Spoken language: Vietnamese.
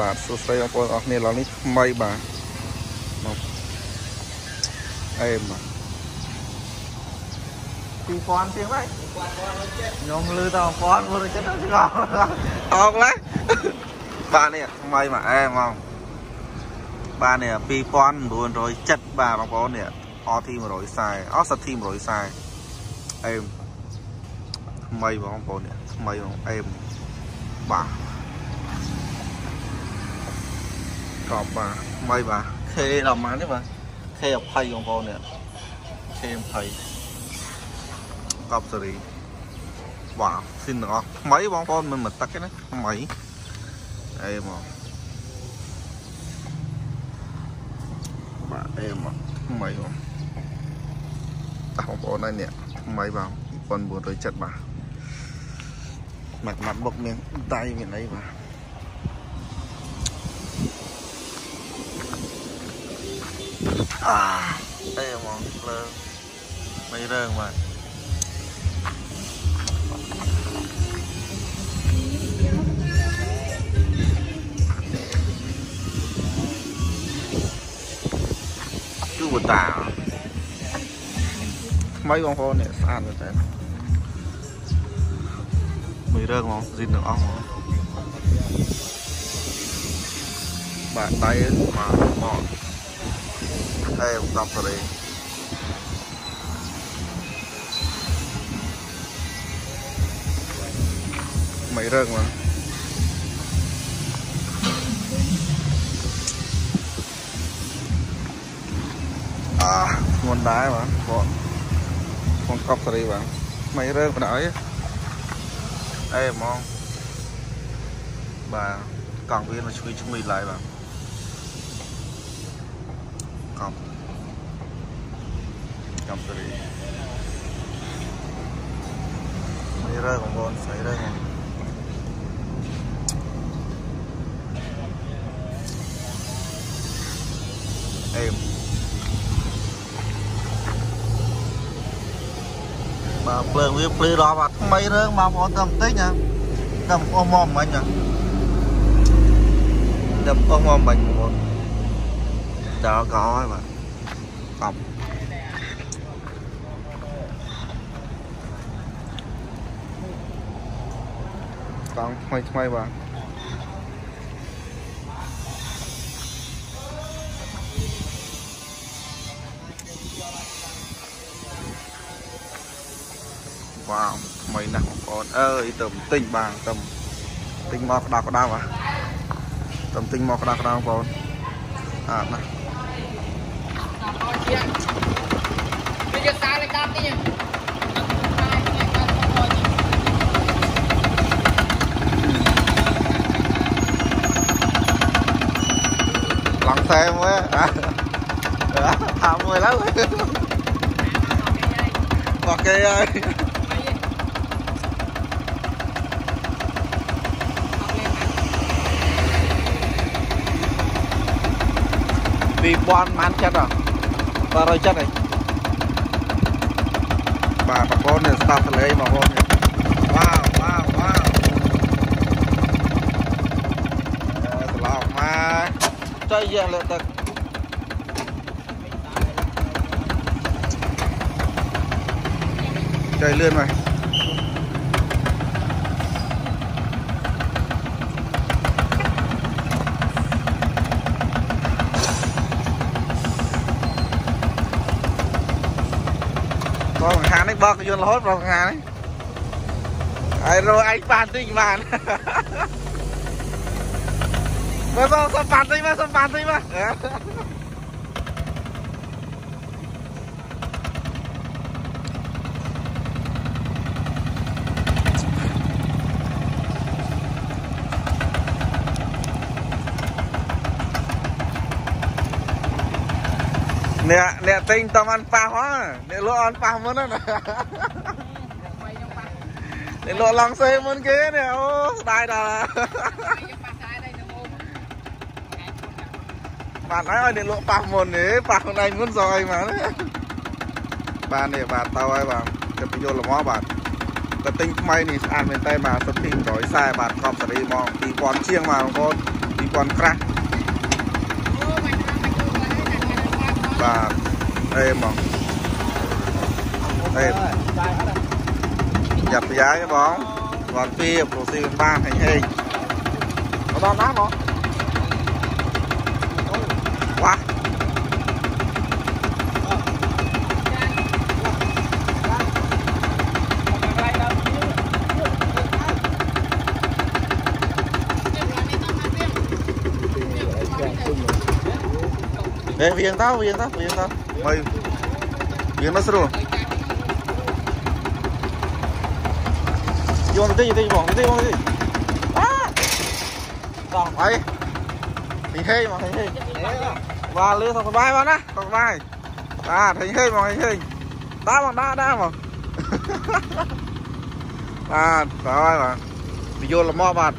បាទសួស្តីបងប្អូនអរគ្នាឡើយនេះថ្មីបាទមកអេមបាទ2000ជាងហើយខ្ញុំលឺត1000មួយចិត្តទៅឆ្ងល់អោកឡើយបាទនេះថ្មីមកអេហ្មងបាទនេះ2970បាទបងប្អូននេះ RT 140អស់ ST 140អេមថ្មីបងប្អូននេះថ្មីបងអេមបាទ อบมาไม่บาเคดำมานี่บาเคอภัยของพอเนี่ยเคอภัยกอบสรีบ่าสิ้นหรอไม่บองพอมันเหมือนตักแค่นั้นไม่เอ็มอ่ะบ่าเอ็มอ่ะไม่บองตาของพอนั่นเนี่ยไม่บองคนบัวเลยจัดบ่า mặt mặt bọc miếng tay miếng ấy mà អាអេហ្មងលើមិនរើងបាទគឺបតាថ្មីបងប្អូននេះស្អាតមែនតើមិនរើងហ្មងស៊ីនទាំងអស់ហ្មងបាទដៃមកមក theo dòng thủy điện mấy rừng mà, à nguồn đá mà bọn con cọp thủy bạn mấy rừng mà ấy đây mong. Bà còn viên mà chui chui lại bạn company xảy ra còn con xảy ra còn em mà pleng với pleng đó mà mấy đứa mà con tâm tích nha tầm ôm ôm anh nha tầm ôm ôm bệnh một đó có mà cọc កង់ថ្មីថ្មីបាទវ៉ាវថ្មីណាស់បងប្អូនអើយទៅទិញបាទទៅទិញមកក្តៅក្តៅបាទទៅទិញមកក្តៅក្តៅបងប្អូនអត់ណាអត់ដល់ជាងវាយកសារលេខ10នេះ xe mới thả người lắm. Bọc cây ơi. Vì bon man chết à? Và rồi chết này. Bà bà con này start lấy bà con này. ទៅយកលើទឹកចៃលឿនមកបងខាងនេះបោកយន្តរហូតបងខាងនេះហើយរកឯងបានតិចបាន Mah, sempat mah, sempat mà, dạ. nè nè tinh tâm ăn pha hóa à? nè lỗ ăn pha muốn đó nè nè lỗ lòng xe muốn kia nè. Ô đai đà. bạn ấy điện lộ bạc một nế, bạc con anh muốn rồi mà đấy. Bạn này bạn tao ai bạn. Tập đi vô là mó bạn. Tập tinh may này ăn bên tay mà tập tinh rồi sai bạn. Không phải đi mò, đi quán chiêng mà, con đi quán crack. Bạn đây mà đây. Nhập giá cái bóng. Còn kia của tiền ba thành hình. Có đo nát không? Ê, viếng tao, viếng tao, viếng tao. Mày viếng nó sửa. Vô nó tí, tí, bỏ, tí, bỏ, tí. À! Còn ấy. Thì hê mà, thì hê. Và lưới thằng bay vào nè, thằng bay. À, thì hê mà, thì hê. Đá mà, đá, đá mà. À, ơi mà. Đi vô là mò bạt.